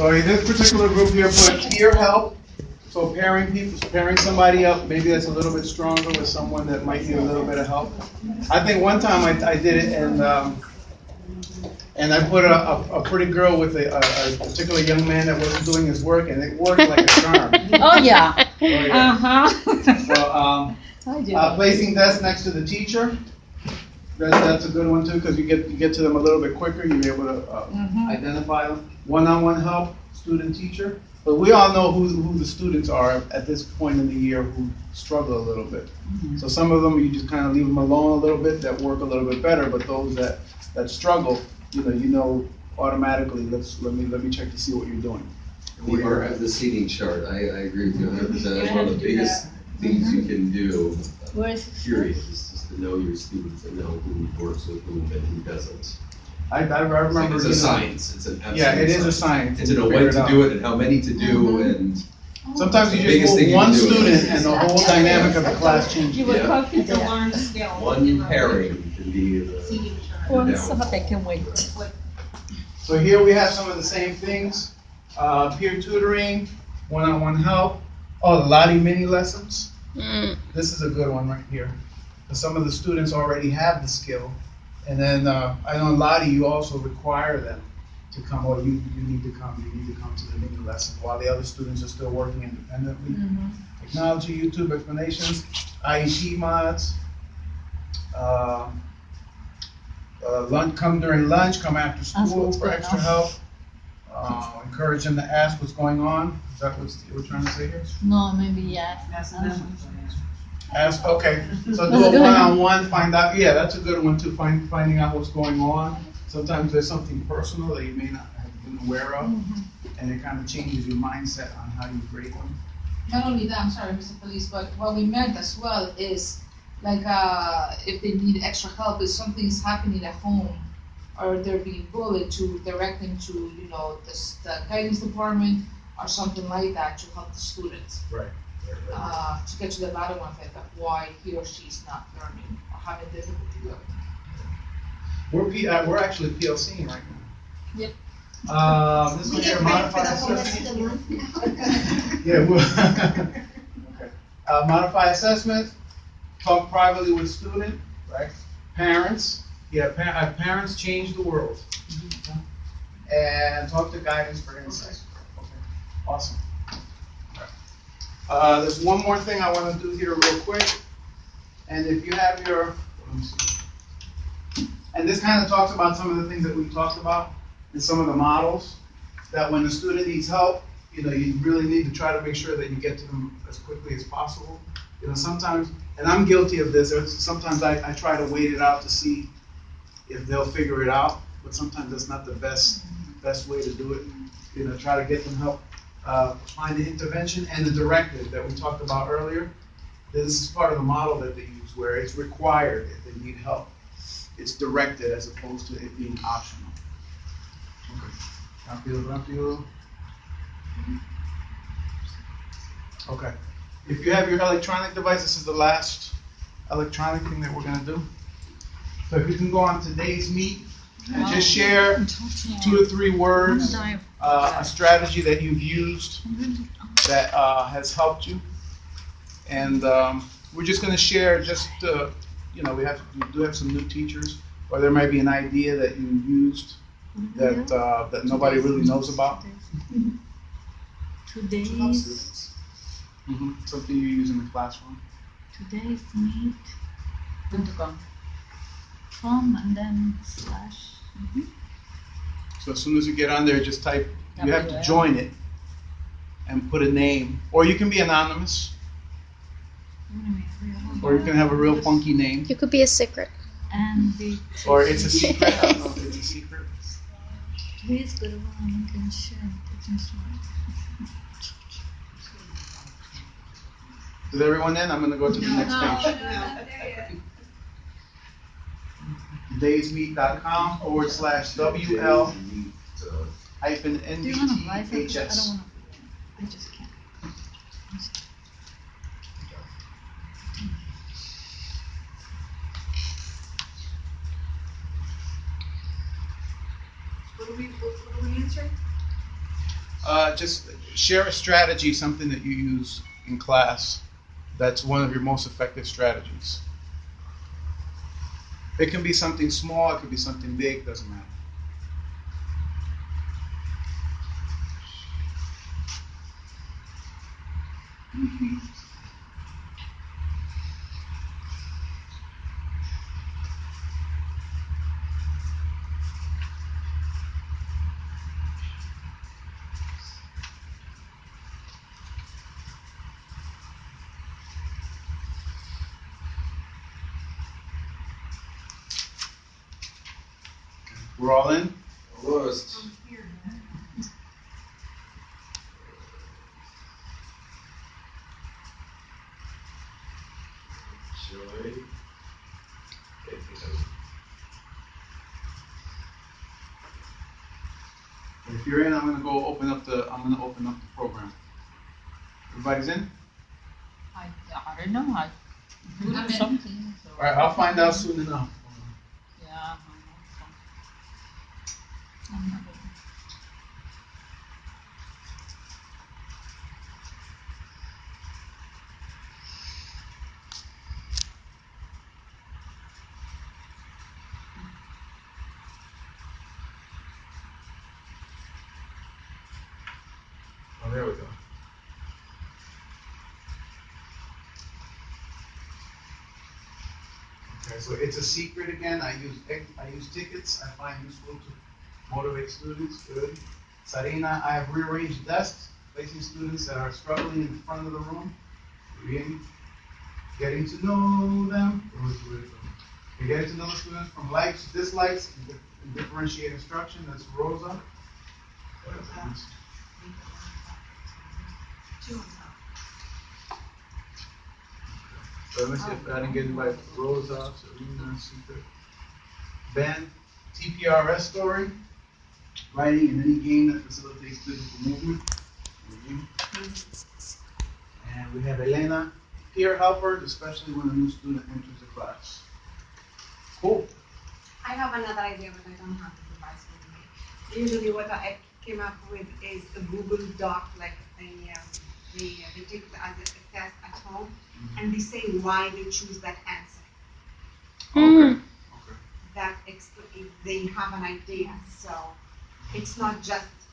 So in this particular group here, put peer help. So pairing people, pairing somebody up, maybe that's a little bit stronger with someone that might need a little bit of help. I think one time I, I did it and, um, and I put a, a, a pretty girl with a, a, a particular young man that wasn't doing his work and it worked like a charm. Oh, yeah. Oh, yeah. Uh-huh. So, um, uh, placing desk next to the teacher, that, that's a good one too, because you get, you get to them a little bit quicker, you're able to, uh, Mhm. identify them. One-on-one help, student-teacher. But we all know who, who the students are at this point in the year who struggle a little bit. So some of them, you just kind of leave them alone a little bit, that work a little bit better, but those that, that struggle, you know, you know automatically, let's, let me, let me check to see what you're doing. We are at the seating chart, I, I agree with you hundred percent, that's one of the biggest things you can do, Where's? period, is just to know your students and know who works with whom and who doesn't. I, I I It's like remember. it's you a know, science, it's an absolute Yeah, it is a science. science. And to know Figure when to out. do it and how many to do Mhm. and. Sometimes you The just biggest thing you one can do is- student and the whole dynamic of the class changes. You were Yeah. talking to learn skill. One pairing can be the. Seating chart. One Yeah. so they can wait. So here we have some of the same things, uh, peer tutoring, one-on-one help, oh, the Lottie mini lessons. This is a good one right here. 'Cause some of the students already have the skill. And then, uh, I know in Lottie, you also require them to come, or you, you need to come, you need to come to the mini lesson while the other students are still working independently. Technology, YouTube explanations, IEP mods, um, uh, lunch, come during lunch, come after school for extra on. help. Uh, encourage them to ask what's going on. Is that what you were trying to say here? No, maybe yes. That's I don't know. them. Ask, okay, so do a one-on-one, find out, yeah, that's a good one too, find, finding out what's going on. Sometimes there's something personal that you may not have been aware of, and it kind of changes your mindset on how you grade them. Not only that, I'm sorry, Mr. Feliz, but what we meant as well is, like, uh, if they need extra help, if something's happening at home, or they're being bullied, to direct them to, you know, the, the guidance department, or something like that, to help the students. Right. Uh, to get to the bottom of it, of why he or she is not learning, or having difficulty learning. We're P, uh, we're actually PLCing right now. Yep. Um, this We one here, get credit for modified the whole assessment. of the month. Yeah, okay. Uh, modify assessment, talk privately with student, right? Parents, yeah, pa- uh, parents change the world. And talk to guidance for insight. Okay, Awesome. Uh, there's one more thing I wanna do here real quick. And if you have your. And this kind of talks about some of the things that we talked about and some of the models. That when the student needs help, you know, you really need to try to make sure that you get to them as quickly as possible. You know, sometimes, and I'm guilty of this, sometimes I, I try to wait it out to see if they'll figure it out, but sometimes that's not the best, best way to do it. You know, try to get them help, uh, find the intervention and the directive that we talked about earlier. This is part of the model that they use, where it's required if they need help. It's directed as opposed to it being optional. Okay. Rápido, rápido. Okay. If you have your electronic device, this is the last electronic thing that we're gonna do. So if you can go on TodaysMeet and just share two or three words, uh, a strategy that you've used that uh, has helped you. And um, we're just gonna share just, uh, you know, we have, we do have some new teachers, or there might be an idea that you used that, uh, that nobody really knows about. Today's, Mhm, Something you use in the classroom. today's meet. Com. From and then slash. Mm-hmm. So as soon as you get on there, just type, you have to join it and put a name, or you can be anonymous, or you can have a real funky name, You could be a secret. And the. or it's a secret. I don't know if it's a secret. Please go on and can share. Is everyone in? I'm gonna go to the next page. Oh, Daysmeet.com forward slash WL hyphen Do you want to buy something? I NBTHS. I just can't. What are we, what what are we answering? Uh, just share a strategy, something that you use in class that's one of your most effective strategies. It can be something small, it could be something big, doesn't matter. We're all in? Almost. Joy. If you're in, I'm gonna go open up the, I'm gonna open up the program. Everybody's in? I, I don't know, I put I'm in in. something, so. Alright, I'll find out soon enough. Yeah. I know, so. I'm not ready. Oh, there we go. Okay, so it's a secret again. I use I use tickets. I find useful to motivate students. Good. Sarina, I have rearranged desks, placing students that are struggling in the front of the room. Reading, getting to know them. You're getting to know the students from likes, dislikes, and and differentiate instruction. That's Rosa. So let me see if I didn't get anybody, Rosa, Serena, Secret. Ben, TPRS story, writing in any game that facilitates physical movement. And we have Elena, peer helper, especially when a new student enters the class. Cool. I have another idea, but I don't have the device with me. Usually what I came up with is a Google Doc, like a, um, they, they take the, uh, as a test at home, mm-hmm. and they say why they choose that answer. Okay. Hmm. Okay. That expl- if they have an idea, so it's not just